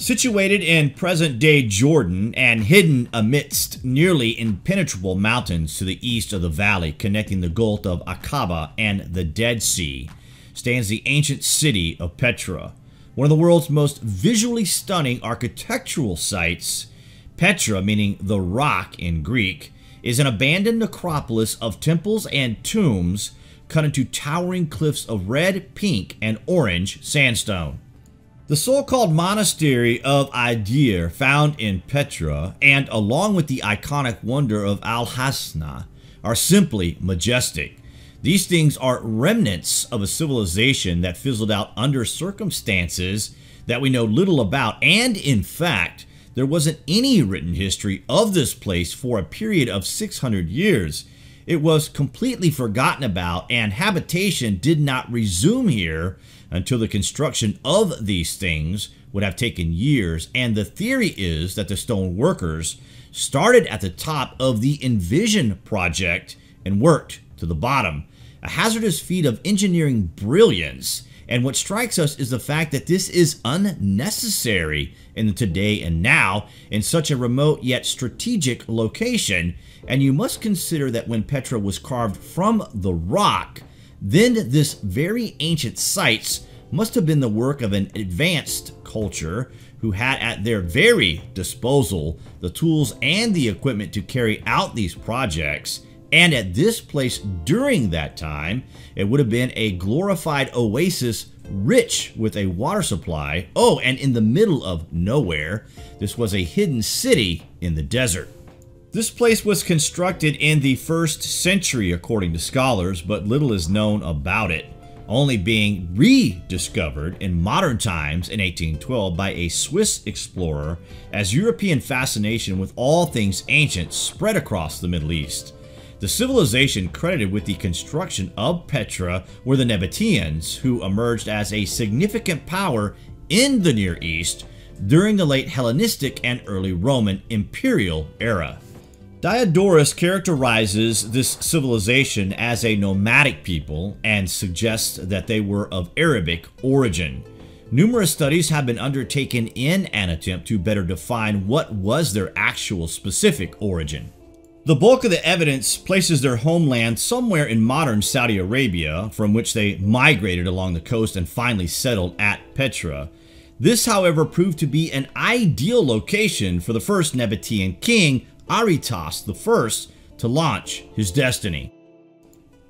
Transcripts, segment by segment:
Situated in present day Jordan and hidden amidst nearly impenetrable mountains to the east of the valley connecting the Gulf of Aqaba and the Dead Sea, stands the ancient city of Petra, one of the world's most visually stunning architectural sites. Petra, meaning the rock in Greek, is an abandoned necropolis of temples and tombs cut into towering cliffs of red, pink, and orange sandstone. The so-called monastery of Ad Deir found in Petra and along with the iconic wonder of Al-Khazneh are simply majestic. These things are remnants of a civilization that fizzled out under circumstances that we know little about and in fact there wasn't any written history of this place for a period of 600 years. It was completely forgotten about and habitation did not resume here until the construction of these things would have taken years, and the theory is that the stone workers started at the top of the Envision project and worked to the bottom. A hazardous feat of engineering brilliance, and what strikes us is the fact that this is unnecessary in the today and now in such a remote yet strategic location, and you must consider that when Petra was carved from the rock, then this very ancient sites must have been the work of an advanced culture who had at their very disposal the tools and the equipment to carry out these projects. And at this place during that time, it would have been a glorified oasis rich with a water supply. Oh, and in the middle of nowhere, this was a hidden city in the desert. This place was constructed in the first century according to scholars, but little is known about it, only being rediscovered in modern times in 1812 by a Swiss explorer as European fascination with all things ancient spread across the Middle East. The civilization credited with the construction of Petra were the Nabateans, who emerged as a significant power in the Near East during the late Hellenistic and early Roman imperial era. Diodorus characterizes this civilization as a nomadic people and suggests that they were of Arabic origin. Numerous studies have been undertaken in an attempt to better define what was their actual specific origin. The bulk of the evidence places their homeland somewhere in modern Saudi Arabia, from which they migrated along the coast and finally settled at Petra. This, however, proved to be an ideal location for the first Nabatean king Aretas I to launch his destiny.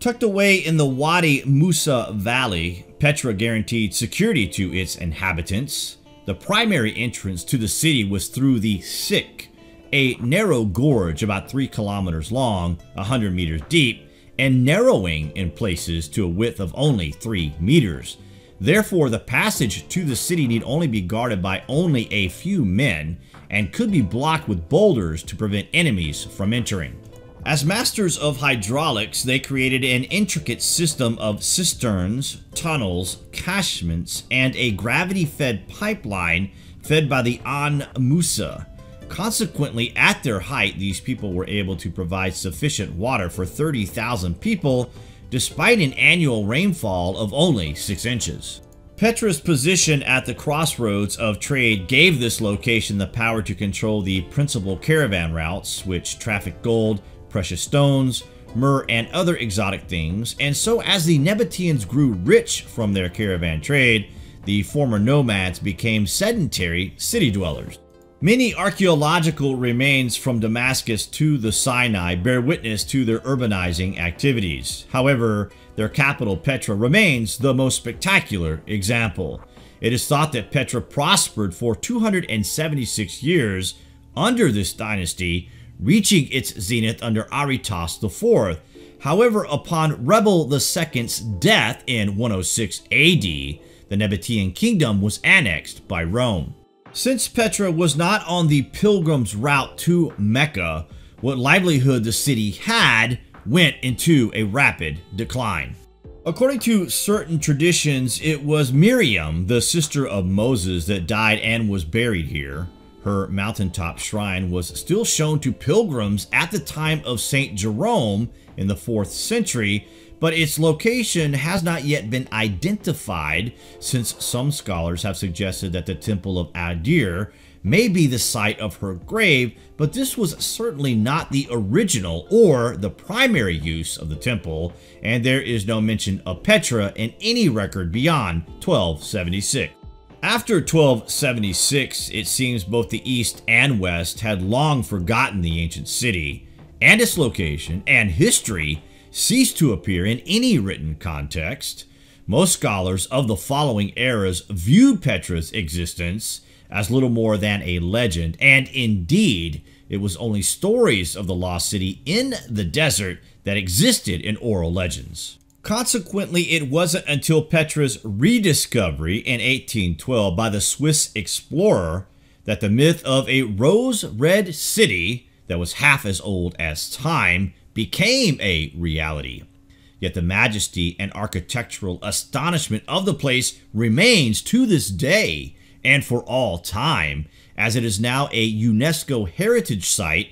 Tucked away in the Wadi Musa Valley, Petra guaranteed security to its inhabitants. The primary entrance to the city was through the Siq, a narrow gorge about 3 kilometers long, 100 meters deep, and narrowing in places to a width of only 3 meters. Therefore, the passage to the city need only be guarded by only a few men, and could be blocked with boulders to prevent enemies from entering. As masters of hydraulics, they created an intricate system of cisterns, tunnels, catchments, and a gravity-fed pipeline fed by the Ain Musa. Consequently, at their height, these people were able to provide sufficient water for 30,000 people despite an annual rainfall of only 6 inches. Petra's position at the crossroads of trade gave this location the power to control the principal caravan routes, which traffic gold, precious stones, myrrh, and other exotic things, and so as the Nabateans grew rich from their caravan trade, the former nomads became sedentary city dwellers. Many archaeological remains from Damascus to the Sinai bear witness to their urbanizing activities. However, their capital Petra remains the most spectacular example. It is thought that Petra prospered for 276 years under this dynasty, reaching its zenith under Aretas IV. However, upon Rabbel II's death in 106 AD, the Nabatean kingdom was annexed by Rome. Since Petra was not on the pilgrim's route to Mecca, what livelihood the city had went into a rapid decline. According to certain traditions, it was Miriam, the sister of Moses, that died and was buried here. Her mountaintop shrine was still shown to pilgrims at the time of St. Jerome in the 4th century, but its location has not yet been identified since some scholars have suggested that the Temple of Ad Deir may be the site of her grave, but this was certainly not the original or the primary use of the temple, and there is no mention of Petra in any record beyond 1276. After 1276, it seems both the East and West had long forgotten the ancient city, and its location and history ceased to appear in any written context. Most scholars of the following eras viewed Petra's existence as little more than a legend, and indeed, it was only stories of the lost city in the desert that existed in oral legends. Consequently, it wasn't until Petra's rediscovery in 1812 by the Swiss explorer that the myth of a rose red city that was half as old as time became a reality. Yet the majesty and architectural astonishment of the place remains to this day and for all time, as it is now a UNESCO heritage site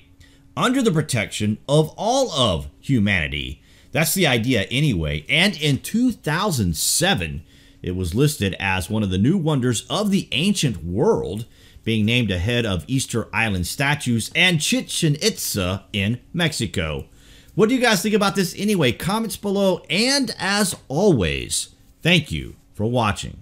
under the protection of all of humanity. That's the idea anyway. And in 2007, it was listed as one of the new wonders of the ancient world, being named ahead of Easter Island statues and Chichen Itza in Mexico. What do you guys think about this anyway? Comments below. And as always, thank you for watching.